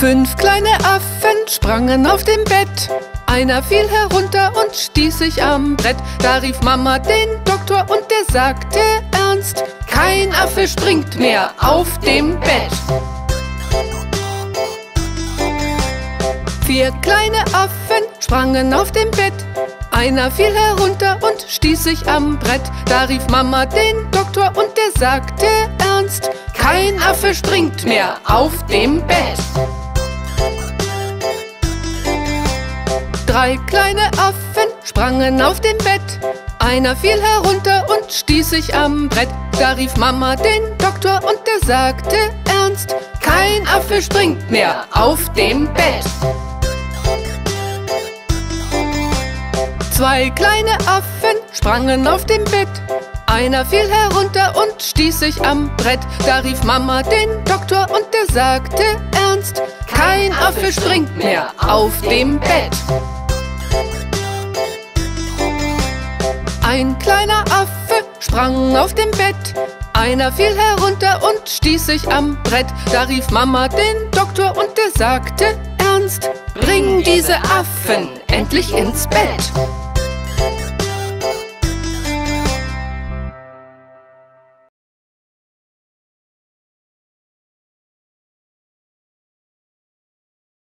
Fünf kleine Affen sprangen auf dem Bett. Einer fiel herunter und stieß sich am Brett. Da rief Mama den Doktor und der sagte ernst, kein Affe springt mehr auf dem Bett. Vier kleine Affen sprangen auf dem Bett. Einer fiel herunter und stieß sich am Brett. Da rief Mama den Doktor und der sagte ernst, kein Affe springt mehr auf dem Bett. Drei kleine Affen sprangen auf dem Bett. Einer fiel herunter und stieß sich am Brett. Da rief Mama den Doktor und der sagte ernst, kein Affe springt mehr auf dem Bett. Zwei kleine Affen sprangen auf dem Bett. Einer fiel herunter und stieß sich am Brett. Da rief Mama den Doktor und der sagte ernst, kein Affe springt mehr auf dem Bett. Ein kleiner Affe sprang auf dem Bett. Einer fiel herunter und stieß sich am Brett. Da rief Mama den Doktor und der sagte ernst, bring diese Affen endlich ins Bett.